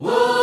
Whoa!